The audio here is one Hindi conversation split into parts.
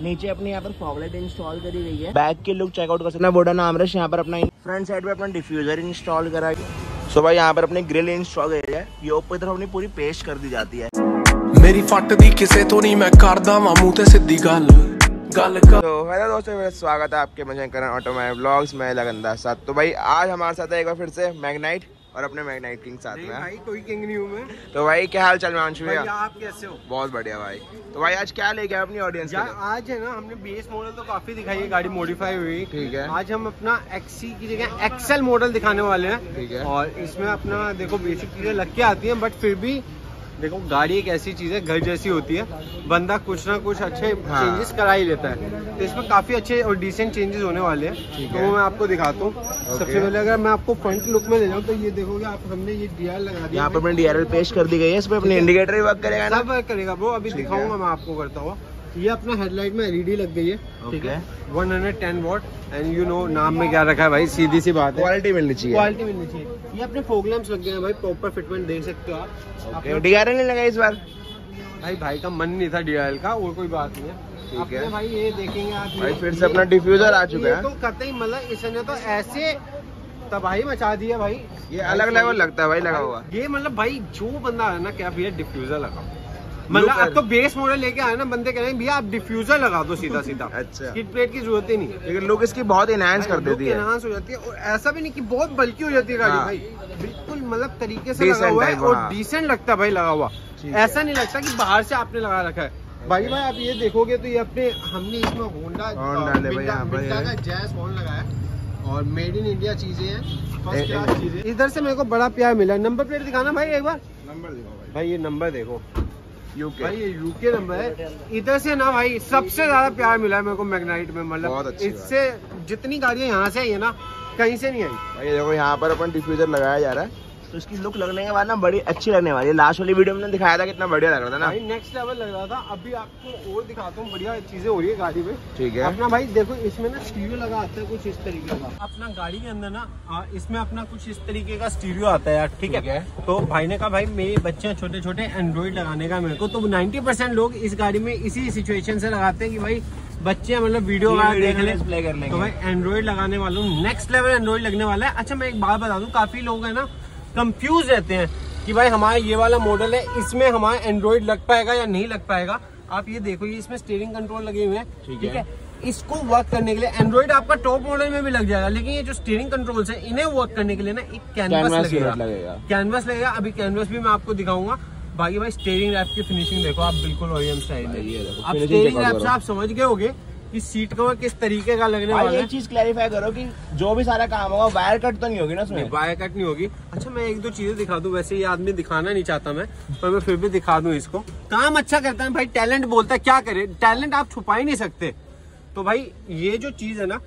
नीचे अपने यहाँ पर फॉगलेट इंस्टॉल करी गई है। बैक के लोग चेकआउट कर सकते हैं। वोडन आमरस यहाँ पर अपना फ्रंट साइड पे अपना डिफ्यूजर इंस्टॉल करा गया। सो भाई यहाँ पर अपनी ग्रिल इंस्टॉल करी है। ये ऊपर तरफ़ अपनी पूरी पेस्ट कर दी जाती है। मेरी फट दी किसे तो नहीं मैं करदा वा मुँह ते सीधी गल। गल तो हेलो दोस्तों मेरा स्वागत है आपके मज़े करण ऑटोमोबाइल ब्लॉग्स मैं लगनदास साथ। तो भाई आज हमारे साथ है एक बार फिर से मैगनाइट और अपने मैगनाइट किंग साथ में भाई कोई किंग नहीं हूँ मैं। तो भाई क्या हाल चाल मानशु भैया? भैया आप कैसे हो? बहुत बढ़िया भाई। तो भाई आज क्या लेके आए अपनी ऑडियंस के यार आज है ना हमने बेस मॉडल तो काफ़ी दिखाई है गाड़ी मॉडिफाई हुई। ठीक है। आज हम अपना एक्सी की जगह एक्सेल मॉडल दिखाने वाले हैं। ठीक है। और इसमें अपना देखो बेसिक चीज़ें लग के आती है बट फिर भी देखो गाड़ी एक ऐसी चीज़ है घर जैसी होती है। बंदा कुछ ना कुछ अच्छे हाँ। चेंजेस करा ही लेता है। तो इसमें काफ़ी अच्छे और डिसेंट चेंजेस होने वाले हैं। तो है। वो मैं आपको दिखाता हूँ। सबसे पहले अगर मैं आपको फ्रंट लुक में ले जाऊँ तो ये देखोगे आप हमने ये डी लगा दिया। यहाँ पर पेश कर दी गई है। इसमें अपने इंडिकेटर वर्क करेगा ना? वर्क करेगा वो अभी दिखाऊँगा मैं आपको करता हुआ। ये अपना हेडलाइट में एलईडी लग गई है ठीक है? 110 वॉट एंड यू नो नाम में क्या रखा है भाई? सीधी सी बात है। क्वालिटी मिलनी चाहिए। क्वालिटी मिलनी चाहिए। ये अपने फोक लैंप्स लग गए हैं भाई प्रॉपर फिटमेंट देख सकते हो आप। अपना- डीआरएल नहीं लगा इस बार? भाई भाई का मन नहीं था डीआईएल का और कोई बात नहीं है। ठीक है। भाई ये देखेंगे आप भाई फिर से अपना डिफ्यूजर आ चुका है। तो कतई मतलब इसने तो ऐसे तबाही मचा दी है भाई। ये अलग लेवल लगता है भाई लगा हुआ। ये मतलब भाई जो बंदा है ना क्या भैया डिफ्यूजर लगाओ। मतलब अब तो बेस मॉडल लेके आए ना बंदे कह रहे हैं भैया आप डिफ्यूजर लगा दो सीधा सीधा। अच्छा। स्किड प्लेट की ज़रूरत ही नहीं लेकिन लुक इसकी बहुत इनहेंस कर देती है। एनहांस हो जाती है और ऐसा भी नहीं कि बहुत बल्कि हो जाती है गाड़ी हाँ। भाई। बिल्कुल मतलब तरीके से लगा हुआ है और हाँ। डिसेंट लगता है भाई लगा हुआ। ऐसा नहीं लगता की बाहर से आपने लगा रखा है। भाई भाई आप ये देखोगे तो ये अपने हमने इसमें होंडा भाई यहाँ का जैस फ़ोन लगाया और मेड इन इंडिया चीज़ें हैं फ़र्स्ट क्लास चीज़ें। इधर से मेरे को बड़ा प्यार मिला। नंबर प्लेट दिखाना भाई एक बार। नंबर दिखाओ भाई। ये नंबर देखो। भाई यूके भाई ये यूके नंबर है। इधर से ना भाई सबसे ज़्यादा प्यार मिला है मेरे को मैग्नाइट में मतलब इससे जितनी गाड़ियाँ यहाँ से आई है ना कहीं से नहीं आई। भाई देखो यहाँ पर अपन डिफ्यूजर लगाया जा रहा है। तो इसकी लुक लगने के बाद ना बड़ी अच्छी लगने वाली है। लास्ट वाली वीडियो में दिखाया था कितना बढ़िया लग रहा था ना। भाई नेक्स्ट लेवल लग रहा था। अभी आपको और दिखाता हूँ बढ़िया चीज़ें हो रही है गाड़ी में। ठीक है। अपना भाई देखो इसमें ना स्टीरियो लगा आता है कुछ इस तरीके का। अपना गाड़ी के अंदर ना इसमें अपना कुछ इस तरीके का स्टीरियो आता है यार ठीक है। तो भाई ने कहा भाई मेरे बच्चे छोटे छोटे एंड्रॉइड लगाने का मेरे को। तो 90 परसेंट लोग इस गाड़ी में इसी सिचुएशन से लगाते हैं कि भाई बच्चे मतलब वीडियो वगैरह देख ले। display कर लेंगे। तो भाई एंड्रॉइड लगाने वालों नेक्स्ट लेवल एंड्रॉइड लगने वाला है। अच्छा मैं एक बात बता दूँ काफ़ी लोग है ना कंफ्यूज रहते हैं कि भाई हमारा ये वाला मॉडल है इसमें हमारा एंड्रॉइड लग पाएगा या नहीं लग पाएगा? आप ये देखो ये इसमें स्टीयरिंग कंट्रोल लगे हुए हैं ठीक है। है? इसको वर्क करने के लिए एंड्रॉइड आपका टॉप मॉडल में भी लग जाएगा लेकिन ये जो स्टीयरिंग कंट्रोल्स है इन्हें वर्क करने के लिए ना एक कैनवस लगेगा। कैनवस लगेगा। अभी कैनवस भी मैं आपको दिखाऊँगा। बाकी भाई स्टेयरिंग रैप की फिनिशिंग देखो आप बिल्कुल ओरियम स्टाइल में। अब स्टेयरिंग रैप से। आप समझ गए होगे कि सीट कवर किस तरीके का लगने वाला है। चीज़ क्लैरिफाई करो कि जो भी सारा काम होगा वायर कट तो नहीं होगी ना उसमें? वायर कट नहीं होगी। अच्छा मैं एक दो चीज़ें दिखा दूँ वैसे ये आदमी दिखाना नहीं चाहता मैं पर मैं फिर भी दिखा दूँ इसको। काम अच्छा करता है भाई टैलेंट बोलता है क्या करे? टैलेंट आप छुपा ही नहीं सकते। तो भाई ये जो चीज़ है ना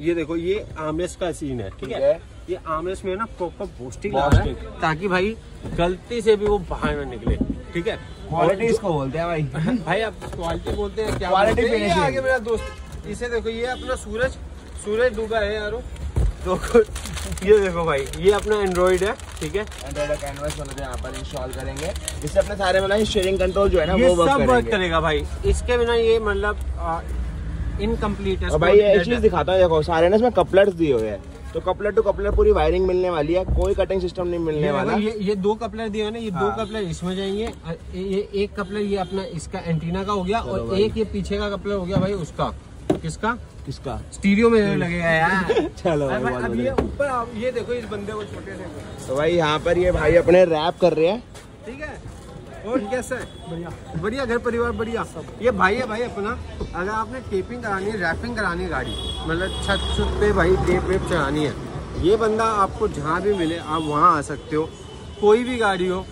ये देखो ये आमरेस का सीन है ठीक है। ये आमरेस में ना प्रॉपर बूस्टिंग लगा है ताकि भाई गलती से भी वो बाहर ना निकले ठीक है? क्वालिटी इसको बोलते हैं भाई। भाई आप क्वालिटी बोलते हैं क्या finishing। आगे मेरा दोस्त इसे देखो ये अपना सूरज सूरज डूबा है यारो। तो ये देखो भाई ये अपना एंड्रॉइड है ठीक है? एंड्रॉइड का कैनवस मतलब यहाँ पर इंस्टॉल करेंगे। इससे अपने सारे मतलब स्टीयरिंग कंट्रोल जो है ना वो सब वर्क करेगा। भाई। इसके बिना ये मतलब इनकम्प्लीट है भाई ये चीज़ दिखाता हूँ देखो सारे ना इसमें कपलर्स दिए हुए हैं। तो कपलर टू कपलर पूरी वायरिंग मिलने वाली है कोई कटिंग सिस्टम नहीं मिलने वाला। ये ये दो कपलर दिए हुए ना ये दो हाँ। कपलर इसमें जाएँगे ये एक कपलर ये अपना इसका एंटीना का हो गया और एक ये पीछे का कपलर हो गया भाई उसका। किसका? किसका? स्टीरियो में लगेगा यार। चलो भाई, अब ये ऊपर ये देखो इस बंदे को छोटे से। तो भाई यहाँ पर ये भाई अपने रैप कर रहे हैं। ठीक है? और कैसा है? बढ़िया। बढ़िया घर परिवार बढ़िया। ये भाई है भाई अपना। अगर आपने टेपिंग करानी है रैपिंग करानी है गाड़ी मतलब छत छत पे भाई टेप वेप चढ़ानी है ये बंदा आपको जहाँ भी मिले आप वहाँ आ सकते हो। कोई भी गाड़ी हो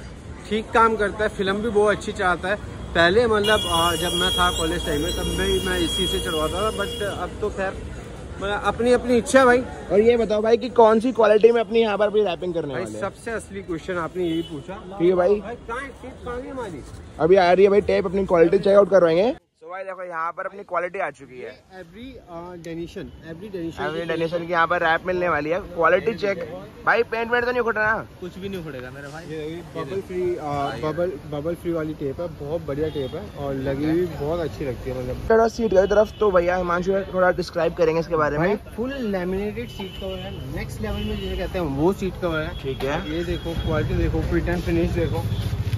ठीक काम करता है फ़िल्म भी बहुत अच्छी चाहता है। पहले मतलब जब मैं था कॉलेज टाइम में तब भी मैं इसी से चलवाता था बट अब तो खैर मतलब अपनी अपनी इच्छा भाई। और ये बताओ भाई कि कौन सी क्वालिटी में अपनी यहाँ पर अपनी रैपिंग करने वाले सबसे असली क्वेश्चन आपने यही पूछा। ठीक है भाई। भाई अभी आ रही है भाई टेप अपनी क्वालिटी चेकआउट करवाएँगे। भाई देखो यहाँ पर अपनी क्वालिटी आ चुकी है। एवरी डेनिशन एवरी डेनिशन अभी डेनिशन की यहाँ पर रैप मिलने वाली है। क्वालिटी चेक भाई पेंट वेंट तो नहीं उखड़ा ना कुछ भी नहीं उड़ेगा मेरे भाई। ये bubble free bubble bubble free वाली टेप है बहुत बढ़िया टेप है और लगी हुई बहुत अच्छी लगती है मतलब। थोड़ा सीट की तरफ़ तो भैया हिमांशु थोड़ा डिस्क्राइब करेंगे इसके बारे में। फुल लेमिनेटेड सीट कवर है। नेक्स्ट लेवल में जिसे कहते हैं वो सीट कवर है। ठीक है। ये देखो क्वालिटी देखो फिट एंड फिनिश देखो।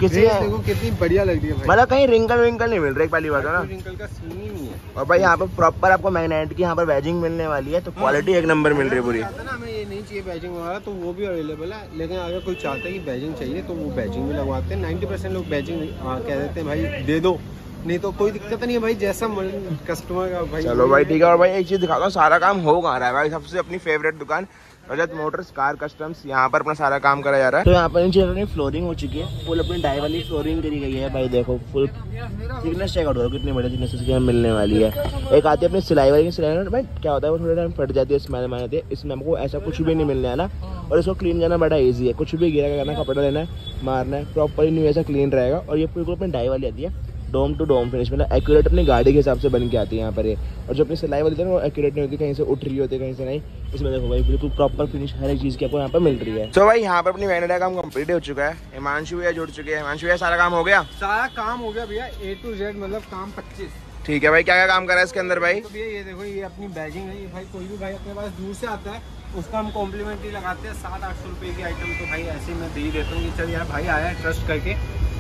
किसी देखो कितनी बढ़िया लग रही है मतलब कहीं रिंकल विंकल नहीं मिल रही पहली बात है ना। रिंकल का सीन ही नहीं है। और भाई यहाँ पर प्रॉपर आपको मैग्नेट की यहाँ पर वैजिंग मिलने वाली है तो क्वालिटी एक नंबर मिल रही है पूरी। हमें ये नहीं चाहिए बैजिंग वगैरह तो वो भी अवेलेबल है। लेकिन अगर कोई चाहता है कि बैजिंग चाहिए तो वो बैजिंग भी लगवाते हैं। नाइन्टी परसेंट लोग बैजिंग कह देते हैं भाई दे दो। नहीं तो कोई दिक्कत नहीं है भाई जैसा कस्टमर का भाई चलो भाई ठीक है। और भाई एक चीज़ दिखाता हूँ सारा काम हो कहाँ रहा है? भाई सबसे अपनी फेवरेट दुकान रजत मोटर्स, कार कस्टम्स, यहाँ पर अपना सारा काम करा जा रहा है। तो यहाँ पर नीचे फ्लोरिंग हो चुकी है फुल अपनी डाई वाली फ्लोरिंग करी गई है भाई, देखो फुल थिकनेस चेक आउट करो, कितनी बड़ी थिकनेस इसकी मिलने वाली है। एक आती है अपनी सिलाई वाली, सिलाई भाई, क्या होता है, वो थोड़े टाइम फट जाती है स्मेल में आती है। इसमें हमको ऐसा कुछ भी नहीं मिलने वाला और इसको क्लीन करना बड़ा ईजी है, कुछ भी गिरा करना कपड़ा लेना है, मारना है प्रॉपरली नहीं ऐसा क्लीन रहेगा। और ये बिल्कुल अपनी डाई वाली आती है। डोम टू डोम फिनिश मतलब एक्यूरेट अपनी गाड़ी के हिसाब से बन के आती है यहाँ पर ये। और जो अपनी सिलाई वाली थी ना वो एक्यूरेट नहीं होती कहीं से उठ रही होती है कहीं से नहीं। इसमें देखो भाई बिल्कुल प्रॉपर फिनिश हर एक चीज़ की आपको यहाँ पर मिल रही है। तो भाई यहाँ पर अपनी वैनिडा काम कंप्लीट हो चुका है। हिमांशु भैया जुड़ चुके हैं। हिमांशु भैया सारा काम हो गया? सारा काम हो गया भैया ए टू जेड मतलब काम पच्चीस। ठीक है भाई क्या क्या काम करा है इसके अंदर भाई? तो भैया ये देखो ये अपनी बैजिंग है ये भाई कोई भी भाई अपने पास दूर से आता है उसका हम कॉम्प्लीमेंट्री लगाते हैं सात आठ सौ रुपये की आइटम तो भाई ऐसे ही मैं दे ही देता हूँ कि चल यार भाई आया है ट्रस्ट करके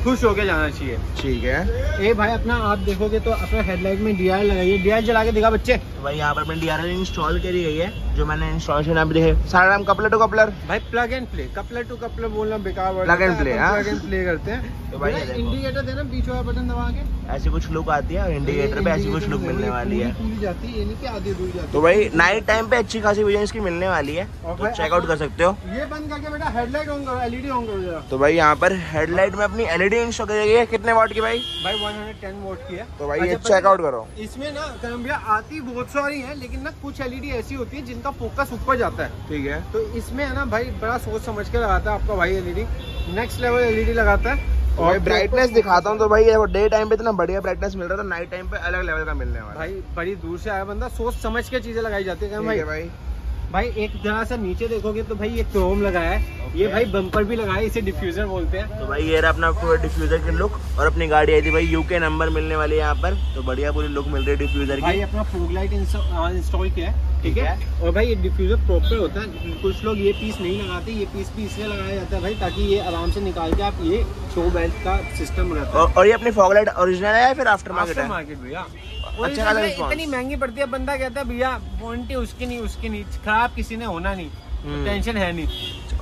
खुश होके जाना चाहिए। ठीक है। ए भाई अपना आप देखोगे तो अपना हेडलाइट में डी लगाइए। डी जला के दिखा बच्चे। तो भाई यहाँ पर अपने डीआरएल इंस्टॉल करी गई है। जो मैंने इंस्टॉलेशन अभी देखे। सारा नाम कपलर टू कपलर। भाई plug and play coupler to coupler बोलना बेकार वर्ड and play, हाँ? प्लग एंड प्ले करते हैं। तो भाई इंडिकेटर देना बीच वाला बटन दबा के। ऐसी कुछ लुक आती है और इंडिकेटर पे ऐसी कुछ लुक मिलने वाली है। पूरी जाती है ये नहीं कि आधी अधूरी जाती तो भाई नाइट टाइम पे अच्छी खासी विजन इसकी मिलने वाली है तो चेकआउट कर सकते हो। ये बंद करके बेटा हेडलाइट ऑन करो एलईडी ऑन करो जरा। तो भाई यहाँ पर हेडलाइट में अपनी एलईडी इंस्टॉल करी गई है। कितने वाट की भाई? भाई 110 वोट की है। तो भाई ये अच्छा, चेकआउट करो। इसमें ना भैया आती बहुत सारी है लेकिन ना कुछ एलईडी ऐसी होती है जिनका फोकस ऊपर जाता है। ठीक है। तो इसमें है ना भाई बड़ा सोच समझ के लगाता है आपका भाई एलईडी नेक्स्ट लेवल एलईडी लगाता है। और ब्राइटनेस दिखाता हूँ तो भाई डे टाइम पे इतना बढ़िया ब्राइटनेस मिल रहा था नाइट टाइम पे अलग लेवल का मिलने वाला भाई बड़ी दूर से आया बंदा सोच समझ के चीज़ें लगाई जाती है भाई? भाई। भाई एक जरा सा नीचे देखोगे तो भाई ये क्रोम लगाया है। Okay. ये भाई बम्पर भी लगाया इसे डिफ्यूजर बोलते हैं। तो भाई ये रहा अपना पूरा डिफ्यूजर की लुक और अपनी गाड़ी आई थी भाई यूके नंबर मिलने वाली है यहाँ पर। तो बढ़िया पूरी लुक मिल रही है डिफ्यूजर की। भाई अपना फोग लाइट इंस्टॉल किया है। ठीक है? और भाई ये डिफ्यूजर प्रॉपर होता है। कुछ लोग ये पीस नहीं लगाते ये पीस भी इसलिए लगाया जाता है भाई ताकि ये आराम से निकाल के आप ये शो बेल्ट का सिस्टम रहता है। और, ये अपने फॉगलाइट ओरिजिनल है या फिर आफ्टर मार्केट है? मार्केट भैया। अच्छा। इतनी महँगी पड़ती है बंदा कहता है भैया वारंटी उसकी नहीं उसकी नहीं खराब किसी ने होना नहीं। हम्म। टेंशन है नहीं।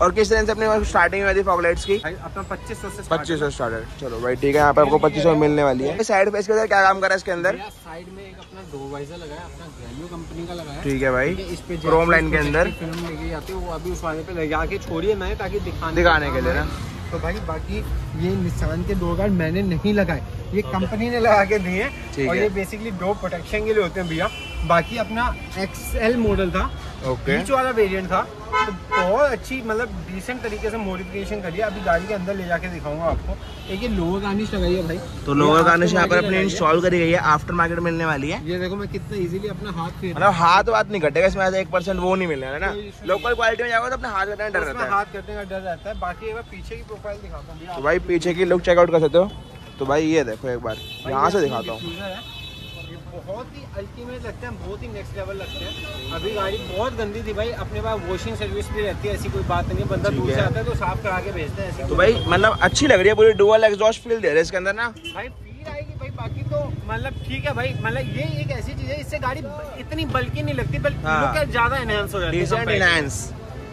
और किस तरह से अपने स्टार्टिंग में थी फॉगलाइट्स की? अपना पच्चीस सौ से पच्चीस सौ स्टार्टर चलो भाई ठीक है यहाँ पर आपको पच्चीस सौ मिलने वाली है। साइड पे इसके अंदर क्या काम करा है इसके अंदर? साइड में एक अपना दो वाइजर लगाया अपना कंपनी का लगाया ठीक है भाई इस पे क्रोम लाइन के अंदर। फ़िल्म लगी जाती है वो अभी उस वाले पे लगा के छोड़िए मैं ताकि दिखाने दिखाने के लिए ना। तो भाई बाकी ये निशान के दो गार्ड मैंने नहीं लगाए ये कंपनी ने लगा के दिए। और ये बेसिकली डो प्रोटेक्शन के लिए होते हैं भैया। बाकी अपना एक्सएल मॉडल था ओके बीच वाला वेरिएंट था। तो बहुत अच्छी मतलब डिसेंट तरीके से मॉडिफिकेशन करी है। अभी गाड़ी के अंदर ले जाके दिखाऊँगा आपको। एक ये लोअर गार्निश लगाई है भाई। तो लोअर गार्निश यहाँ पर अपने इंस्टॉल करी गई है। आफ्टर मार्केट मिलने वाली है। ये देखो मैं कितना इजीली अपना हाथ फेर मतलब हाथ वाथ नहीं घटेगा इसमें एक परसेंट वो नहीं मिलने वाला ना। लोकल क्वालिटी में जाओगे तो अपने हाथ घटने का डर रहता है। हाथ करने का डर रहता है। बाकी पीछे की प्रोफ़ाइल दिखाता हूँ। तो भाई पीछे की लुक चेकआउट कर सकते हो। तो भाई ये देखो एक बार। यहाँ से दिखाता हूँ। बहुत ही अल्टीमेट लगते हैं बहुत ही नेक्स्ट लेवल लगते हैं अभी गाड़ी बहुत गंदी थी भाई अपने पास वॉशिंग सर्विस भी रहती है ऐसी कोई बात नहीं है बंदा दूर से। आता है तो साफ़ करा के भेजते हैं ऐसी तो भाई मतलब अच्छी लग रही है पूरी डुअल एग्जॉस्ट फील दे रहे हैं इसके अंदर ना भाई फील आएगी भाई बाकी तो मतलब ठीक है भाई मतलब ये एक ऐसी चीज़ है इससे गाड़ी इतनी बल्कि नहीं लगती बल्कि हाँ। ज़्यादा एनहेंस हो जाती है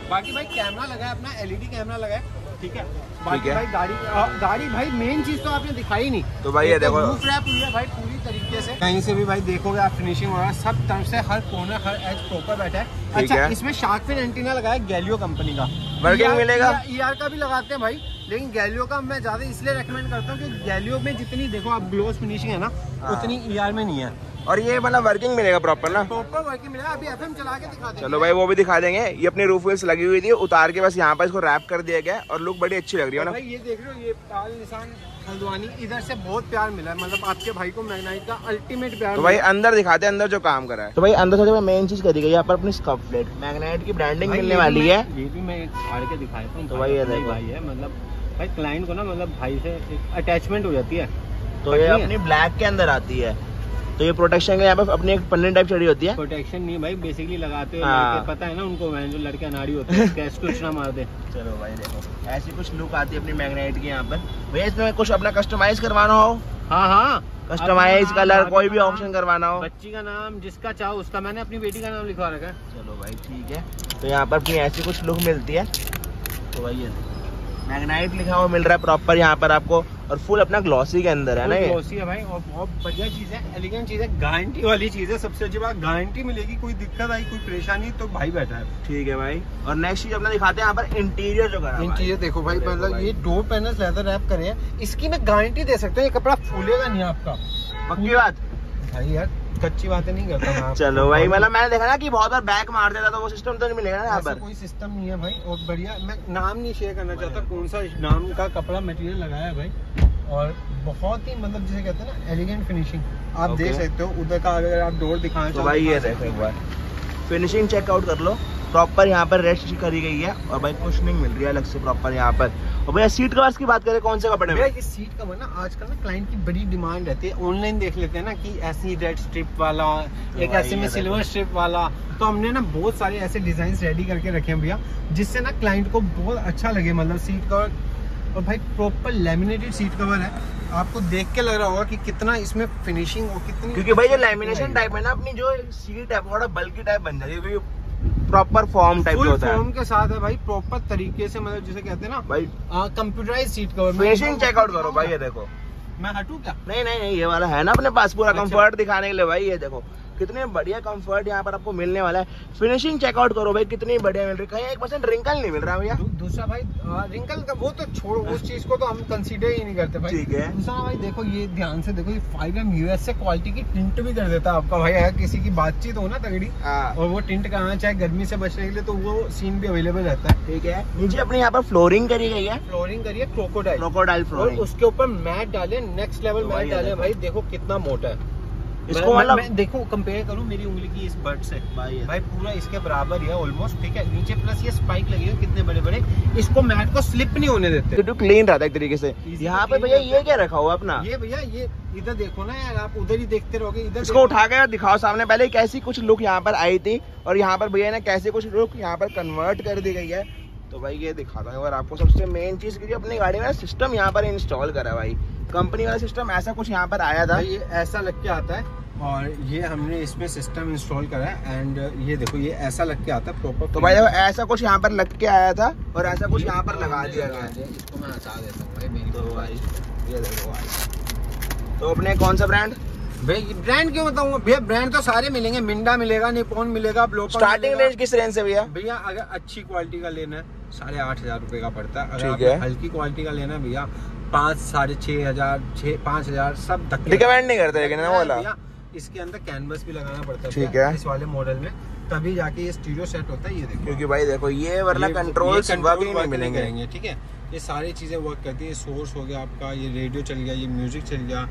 बाकी भाई कैमरा लगा है अपना एलईडी कैमरा लगा है ठीक है बाकी है। भाई गाड़ी गाड़ी भाई मेन चीज़ तो आपने दिखाई नहीं तो भाई ये तो देखो। roof wrap हुई है भाई तरीके से। कहीं से भी भाई देखोगे आप फिनिशिंग वगैरह सब तरफ़ से हर कोने हर एज प्रॉपर बैठा है। अच्छा है। इसमें शार्क फिन एंटीना लगा है गैलियो कंपनी का। Working ER मिलेगा? ER का भी लगाते हैं भाई लेकिन गैलियो का मैं ज़्यादा इसलिए रेकमेंड करता हूँ कि गैलियो में जितनी देखो आप ग्लोस फिनिशिंग है ना हाँ। उतनी ईआर में नहीं है। और ये मतलब वर्किंग मिलेगा प्रॉपर ना? प्रॉपर वर्किंग मिलेगा। अभी एफएम चला के दिखा देंगे। चलो भाई वो भी दिखा देंगे। ये अपनी रूफ वेल्स लगी हुई थी उतार के बस यहाँ पर इसको रैप कर दिया गया और लुक बड़ी अच्छी लग रही है ना? भाई ये देख रहे हो ये पाल निशान हल्द्वानी इधर से बहुत प्यार मिला है। मतलब आपके भाई को मैगनाइट का अल्टीमेट प्यार तो भाई अंदर दिखाते हैं अंदर जो काम करा है। तो भाई अंदर सबसे मेन चीज़ करी गई यहाँ पर अपनी स्कफ प्लेट मैगनाइट की ब्रांडिंग मिलने वाली है। ये भी मैं फाड़ के दिखाया था तो भाई ये अपना ही देखो। भाई है मतलब भाई क्लाइंट को ना मतलब भाई से अटैचमेंट हो जाती है। तो ये अपनी ब्लैक के अंदर आती है। तो ये प्रोटेक्शन के यहाँ पर अपनी एक पन्नी टाइप चढ़ी होती है। प्रोटेक्शन नहीं भाई बेसिकली लगाते हो। हाँ। पता है ना उनको जो लड़के अनाड़ी होते हैं कुछ ना मार दे। चलो भाई देखो ऐसी कुछ लुक आती है अपनी मैग्नेट की यहाँ पर। भैया इसमें कुछ अपना कस्टमाइज करवाना हो? हाँ हाँ। कस्टमाइज कलर कोई भी ऑप्शन करवाना हो। बच्ची का नाम जिसका चाहो उसका मैंने अपनी बेटी का नाम लिखवा रखा है। चलो भाई ठीक है। तो यहाँ पर अपनी ऐसी कुछ लुक मिलती है। तो भाई ये मैग्नाइट लिखा हुआ मिल रहा है प्रॉपर यहाँ पर आपको और फुल अपना ग्लॉसी के अंदर है ना glossy है भाई और बहुत बढ़िया चीज़ है एलिगेंट चीज़ है गारंटी वाली चीज़ है। सबसे अच्छी बात गारंटी मिलेगी कोई दिक्कत आई कोई परेशानी तो भाई बैठा है। ठीक है भाई। और नेक्स्ट चीज़ अपना दिखाते हैं यहाँ पर इंटीरियर जो करा। चीज़ें देखो भाई देखो मतलब ये डोर पैनल्स लेदर रैप करे हैं इसकी मैं गारंटी दे सकता हूँ ये कपड़ा फूलेगा नहीं आपका। पक्की बात? भाई यार कच्ची बातें नहीं करता मैं चलो भाई मतलब मैंने देखा ना कि बहुत बार बैक मार देता तो वो सिस्टम तो नहीं मिलेगा ना यहाँ पर। कोई सिस्टम नहीं है भाई और बढ़िया। मैं नाम नहीं शेयर करना चाहता कौन सा नाम का कपड़ा मटेरियल लगाया भाई। और बहुत ही मतलब जिसे कहते हैं ना एलिगेंट फिनिशिंग आप देख सकते हो उधर का अगर आप डोर दिखाना तो भाई ये देखो एक बार। फिनिशिंग चेकआउट कर लो। प्रॉपर यहाँ पर रेस्ट करी गई है और भाई कुछ नहीं मिल रही है अलग से प्रॉपर यहाँ पर। और भैया सीट कवर्स की बात करें कौन से कपड़े भैया में ये सीट कवर ना आजकल ना क्लाइंट की बड़ी डिमांड रहती है। ऑनलाइन देख लेते हैं ना कि ऐसी रेड स्ट्रिप वाला एक ऐसे में सिल्वर स्ट्रिप वाला। तो हमने ना बहुत सारे ऐसे डिज़ाइन रेडी करके रखे हैं भैया जिससे ना क्लाइंट को बहुत अच्छा लगे मतलब सीट कवर और भाई प्रॉपर लेमिनेटेड सीट कवर है। आपको देख के लग रहा होगा कि कितना इसमें फिनिशिंग और कितनी क्योंकि भाई जो लैमिनेशन टाइप है। ना अपनी जो सीट है बल्कि टाइप बन जाती है प्रॉपर फॉर्म टाइप होता है। फॉर्म के साथ है भाई प्रॉपर तरीके से मतलब जिसे कहते हैं ना भाई computerised seat cover finishing checkout करो भाई ये देखो। मैं हटू क्या? नहीं नहीं नहीं ये वाला है ना अपने पास पूरा अच्छा। कंफर्ट दिखाने के लिए भाई ये देखो। कितने बढ़िया कंफर्ट यहाँ पर आपको मिलने वाला है। फिनिशिंग चेकआउट करो भाई कितनी बढ़िया मिल रही है। कहीं एक परसेंट रिंकल नहीं मिल रहा भैया। दूसरा भाई रिंकल का वो तो छोड़ो उस चीज़ को तो हम कंसीडर ही नहीं करते भाई। ठीक है। दूसरा भाई देखो ये ध्यान से देखो ये फाइव एम यूएस से क्वालिटी की टिंट भी कर देता है आपका भाई। अगर किसी की बातचीत हो ना तगड़ी हाँ। और वो टिंट कराना चाहे गर्मी से बचने के लिए तो वो सीन भी अवेलेबल रहता है। ठीक है। नीचे अपने यहाँ पर फ्लोरिंग करी गई है। फ्लोरिंग करिए क्रोकोडाइल क्रोकोडाइल और फ्लोरिंग उसके ऊपर मैट डाले नेक्स्ट लेवल मैट डाले भाई। देखो कितना मोटा है। इसको मतलब मैं देखो कंपेयर करूँ मेरी उंगली की इस बर्ड से। भाई भाई पूरा इसके बराबर ही है ऑलमोस्ट ठीक है? नीचे प्लस ये स्पाइक लगी है कितने बड़े बड़े इसको मैट को स्लिप नहीं होने देते। तो क्लीन रहता है एक तरीके से। यहाँ पे भैया ये क्या रखा हुआ अपना? ये भैया ये इधर देखो ना यार आप उधर ही देखते रहोगे इधर इसको उठा के दिखाओ सामने पहले कैसी कुछ लुक यहाँ पर आई थी और यहाँ पर भैया ने कैसे कुछ लुक यहाँ पर कन्वर्ट कर दी गई है। तो भाई ये दिखाता हूँ। और आपको सबसे मेन चीज़ की अपनी गाड़ी में सिस्टम यहाँ पर इंस्टॉल करा भाई। कंपनी वाला सिस्टम ऐसा कुछ यहाँ पर आया था। ये ऐसा लग के आता है। और ये हमने इसमें सिस्टम इंस्टॉल करा है। एंड ये देखो ये ऐसा लग के आता है प्रॉपर तो भाई देखो ऐसा कुछ यहाँ पर लग के आया था और ऐसा कुछ यहाँ पर लगा दिया गया है इसको मैं हटा देता हूँ भाई मेरी तो भाई ये देखो भाई तो अपने कौन सा ब्रांड भाई ब्रांड क्यों बताऊँगा भैया ब्रांड तो सारे मिलेंगे। मिंडा मिलेगा निपोन मिलेगा स्टार्टिंग रेंज किस रेंज से भैया? भैया अगर अच्छी क्वालिटी का लेना है। साढ़े आठ हज़ार रुपए का पड़ता है। अगर है। हल्की क्वालिटी का लेना भैया पाँच साढ़े छह हज़ार छह पाँच हज़ार सब रिकमेंड नहीं करते लेकिन ना वाला। इसके अंदर कैनवस भी लगाना पड़ता है ठीक है। इस वाले मॉडल में। तभी जाके ये स्टीरियो सेट होता है ये देखो। क्योंकि भाई देखो ये वरना कंट्रोल ही नहीं मिलेंगे। ठीक है? ये सारी चीज़ें वर्क करती है। सोर्स हो गया आपका ये रेडियो चल गया ये म्यूज़िक चल गया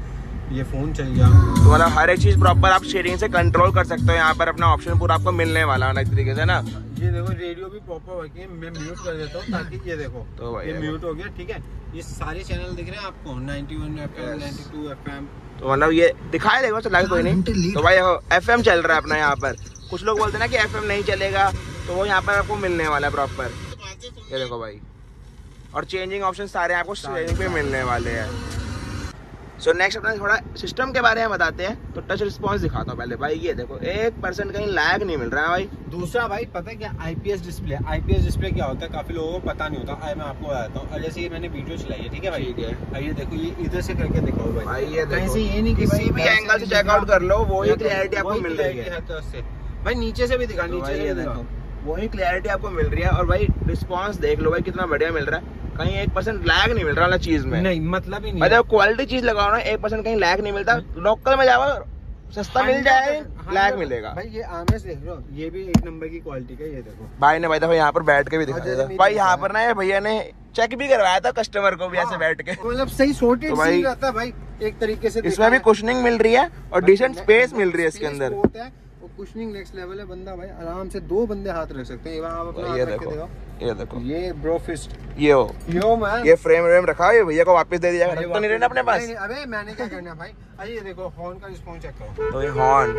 ये फ़ोन चल गया। तो मतलब हर एक चीज़ प्रॉपर आप शेयरिंग से कंट्रोल कर सकते हो यहाँ पर अपना ऑप्शन पूरा आपको मिलने वाला है एक तरीके से ना? ये देखो रेडियो भी प्रॉपर वर्किंग है मैं म्यूट कर देता हूँ ताकि ये देखो तो ये म्यूट हो गया ठीक है? ये सारे चैनल दिख रहे हैं आपको 91 एफएम Yes. 92 एफएम तो मतलब ये दिखाई देगा चला कोई नहीं। तो भाई एफ़ चल रहा है अपना यहाँ पर। कुछ लोग बोलते हैं ना कि एफएम नहीं चलेगा तो वो यहाँ पर आपको मिलने वाला है प्रॉपर ये देखो भाई। और चेंजिंग ऑप्शन सारे आपको पे मिलने वाले हैं। सो नेक्स्ट अपना थोड़ा सिस्टम के बारे में बताते हैं। तो टच रिस्पॉन्स दिखाता हूँ पहले। भाई ये देखो एक परसेंट कहीं लैग नहीं मिल रहा है भाई। दूसरा भाई पता है क्या? आईपीएस डिस्प्ले आईपीएस डिस्प्ले क्या होता है? काफ़ी लोगों को पता नहीं होता। मैं आपको बताता हूँ। और जैसे ये मैंने वीडियो चलाई है ठीक है भाई? ठीक है। ये देखो ये इधर से करके दिखाओ भाई। भाई ये कहीं से ये नहीं किसी भी एंगल से चेकआउट कर लो वही या तो क्लियरिटी आपको मिल रही है। तो भाई नीचे से भी दिखा तो नीचे ये देखो। वही क्लियरिटी आपको मिल रही है। और भाई रिस्पॉन्स देख लो भाई कितना बढ़िया मिल रहा है। कहीं एक परसेंट लैग नहीं मिल रहा वाला चीज़ में। नहीं मतलब ही नहीं मतलब क्वालिटी चीज़ लगाओ ना एक परसेंट कहीं लैग नहीं मिलता। लोकल में जाओ सस्ता मिल जाए ये- मिलेगा। भाई ये आमेस देख लो ये भी एक नंबर की क्वालिटी का ये देखो। भाई ने भाई देखो यहाँ पर बैठ के भी था। मेरी भाई यहाँ पर ना ये भैया ने चेक भी करवाया था कस्टमर को भी ऐसे हाँ, बैठ के। मतलब सही sorted तो भाई- रहता है भाई। एक तरीके से इसमें भी कुशनिंग मिल रही है और डिसेंट स्पेस मिल रही है इसके अंदर। कुशनिंग नेक्स्ट लेवल है बंदा भाई आराम से दो बंदे हाथ रख सकते हैं। आप अपना ये देखो ये देखो। ये ब्रोफिस्ट ये हो। यो मैन ये फ्रेम व्रेम रखा है भैया को वापस दे दिया तो नहीं रहना अपने पास। अबे मैंने क्या करना है भाई? अरे ये देखो हॉर्न का रिस्पॉन्स चेक करो। तो ये हॉर्न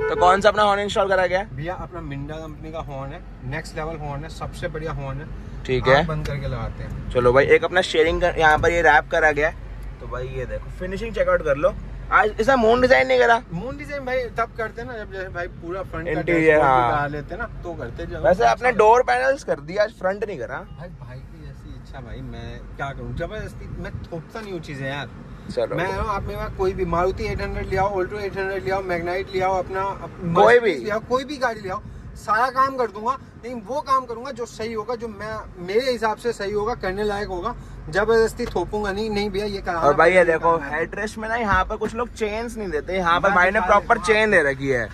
तो कौन सा अपना हॉर्न इंस्टॉल करा गया? भैया अपना मिंडा कंपनी का हॉर्न है। नेक्स्ट लेवल हॉर्न है सबसे बढ़िया हॉर्न है। ठीक है। बंद करके लगाते हैं। चलो भाई एक अपना शेयरिंग यहाँ पर ये रैप करा गया। है तो भाई ये देखो फिनिशिंग चेकआउट कर लो। आज इसका मून डिज़ाइन नहीं करा। मून डिज़ाइन भाई तब करते हैं ना जब जैसे भाई पूरा फ्रंट Interior, हाँ। लेते ना तो करते जब वैसे आपने डोर पैनल्स कर दिया आज फ्रंट नहीं करा। भाई भाई की जैसी इच्छा भाई मैं क्या करूँ? ज़बरदस्ती मैं थोपता नहीं हूँ चीज़ें यार। चलो। मैं आप मेरे पास कोई भी मारुति 800 ले आओ ऑल्टो 800 ले आओ मैग्नाइट ले आओ अपना कोई भी। ले आओ कोई भी गाड़ी ले आओ सारा काम कर दूँगा लेकिन वो काम करूँगा जो सही होगा जो मैं मेरे हिसाब से सही होगा करने लायक होगा। ज़बरदस्ती थोपूँगा। नहीं नहीं भैया ये कराना और भाई ये देखो कराना है। हेड रेस्ट में ना यहाँ पर कुछ लोग चेन्स नहीं देते यहाँ पर भाई ने प्रॉपर चेन दे रखी है।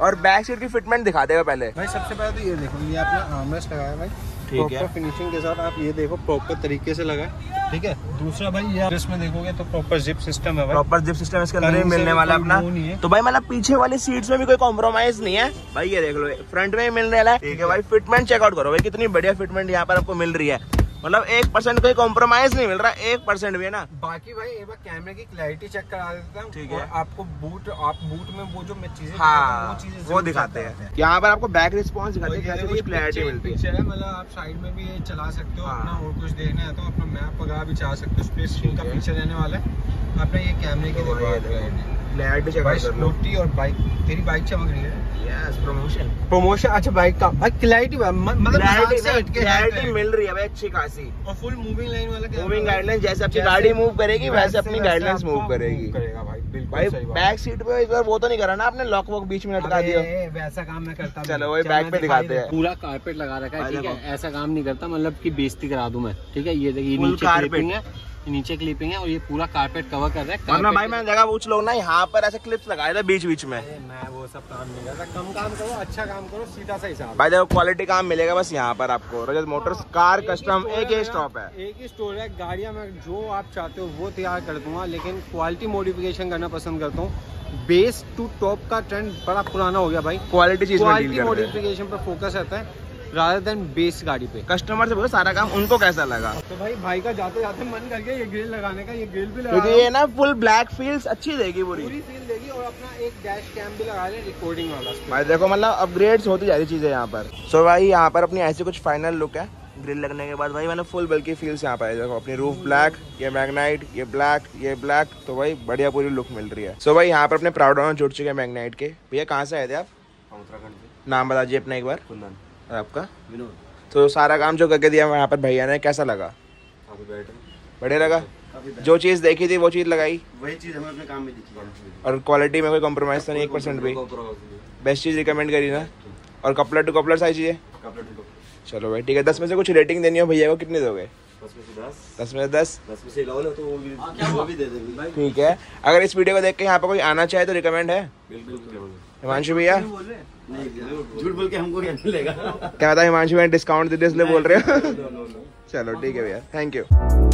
और बैक सीट की फिटमेंट दिखा देगा पहले। भाई सबसे पहले तो ये देखो ये आपने आर्मरेस्ट लगाया भाई। ठीक है। फिनिशिंग के साथ आप ये देखो प्रॉपर तरीके से लगाए। ठीक है? दूसरा भाई ये इसमें देखोगे तो प्रॉपर जिप सिस्टम है भाई। प्रॉपर जिप सिस्टम इसके अंदर ही मिलने वाला अपना। तो भाई मतलब पीछे वाली सीट्स में भी कोई कॉम्प्रोमाइज नहीं है। भाई ये देख लो फ्रंट में ही मिलने वाला है। ठीक है भाई फिटमेंट चेकआउट करो भाई कितनी बढ़िया फिटमेंट यहाँ पर आपको मिल रही है। मतलब एक परसेंट कोई कॉम्प्रोमाइज नहीं मिल रहा एक परसेंट भी है ना बाकी भाई एक बार कैमरे की क्लैरिटी चेक करा देता हूँ ठीक है। आपको बूट आप बूट में वो जो मैं चीज़ें हाँ वो चीज़ें वो दिखाते हैं यहाँ पर आपको बैक रिस्पॉन्स दिखाते हैं देखो, कुछ क्लैरिटी मिलती है मतलब आप साइड में भी ये चला सकते हो हाँ। अपना और कुछ देखना है तो अपना मैप वगैरह भी चला सकते हो स्पेस का। फीचर रहने वाला है आपने ये कैमरे की तो देखो ये आप देखो। क्लैरिटी भाई चेकआउट कर लो। स्कूटी और बाइक तेरी बाइक चमक रही है? यस प्रमोशन प्रमोशन अच्छा बाइक का। भाई क्लैरिटी मतलब मज़ाक से हटके क्लैरिटी मिल रही है भाई अच्छी खासी। और फुल मूविंग लाइन वाला मूविंग गाइडलाइन जैसे अपनी गाड़ी मूव करेगी वैसे अपनी गाइडलाइंस मूव करेगी। करेगा भाई भाई बैक सीट पे इस बार वो तो नहीं करा ना आपने लॉक वॉक बीच में लटका दिया। वैसा काम मैं करता चलो। वही बैक पे दिखाते हैं। पूरा कारपेट लगा रखा है ठीक है? ऐसा काम नहीं करता मतलब कि बेइज्जती करा दूँ मैं ठीक है? ये देखिए नीचे। है। नीचे क्लिपिंग है और ये पूरा कारपेट कवर कर रहा है। वरना भाई मैंने जगह पूछ लोग ना यहाँ पर ऐसे क्लिप्स लगाए थे बीच बीच में। मैं वो सब काम नहीं करता। कम काम करो अच्छा काम करो सीधा सा हिसाब भाई देखो क्वालिटी काम मिलेगा बस यहाँ पर आपको। रजत मोटर्स कार कस्टम एक ही स्टॉप है एक ही स्टोर है गाड़ियाँ मैं जो आप चाहते हो वो तैयार कर दूँगा लेकिन क्वालिटी मॉडिफिकेशन करना पसंद करता हूँ। बेस टू टॉप का ट्रेंड बड़ा पुराना हो गया भाई। क्वालिटी चीज़ क्वालिटी मॉडिफिकेशन पर फोकस रहता है। रादर देन बेस गाड़ी पे। कस्टमर से बोलो सारा काम उनको कैसा लगा? तो भाई भाई का जाते जाते मन कर गया ये ग्रिल लगाने का ये ग्रिल भी लगा क्योंकि ये ना फुल ब्लैक फील्स अच्छी देगी पूरी। पूरी फील देगी और अपना एक डैश कैम भी लगा ले रिकॉर्डिंग वाला। भाई देखो मतलब अपग्रेड्स होती जा रही चीज़ें यहाँ पर। सो भाई यहाँ पर अपनी ऐसी कुछ फाइनल लुक है ग्रिल लगने के बाद। भाई मैंने फुल बल्कि फील्स यहाँ पर देखो अपनी रूफ ब्लैक ये मैग्नाइट ये ब्लैक ये ब्लैक तो भाई बढ़िया पूरी लुक मिल रही है। सो भाई यहाँ पर अपने प्राउड ऑनर जुड़ चुके हैं मैग्नाइट के। भैया कहाँ से आए थे आप? उत्तराखंड से। नाम बता दीजिए अपना एक बार। कुंदन। और आपका? विनोद। तो सारा काम जो करके दिया यहाँ पर भैया ने कैसा लगा? बढ़िया लगा? जो चीज़ देखी थी वो चीज़ लगाई? वही चीज़ हमें अपने काम में दिखी और क्वालिटी में कोई कॉम्प्रोमाइज़ तो नहीं एक परसेंट भी? बेस्ट चीज़ रिकमेंड करी ना? और कपलर टू कपलर सारी चीज़ें चलो भाई ठीक है। दस में से कुछ रेटिंग देनी हो भैया को कितने दोगे? दस में से दस। दस में से दस? दस में से इलावा लो तो वो भी वो भी दे देंगे ठीक है। अगर इस वीडियो को देख के यहाँ पर कोई आना चाहे तो रिकमेंड है? हिमांशु भैया? झूठ बोल के हमको क्या मिलेगा? क्या था हिमांशु भाई डिस्काउंट दे दे इसलिए बोल रहे हो। चलो ठीक है भैया। Thank you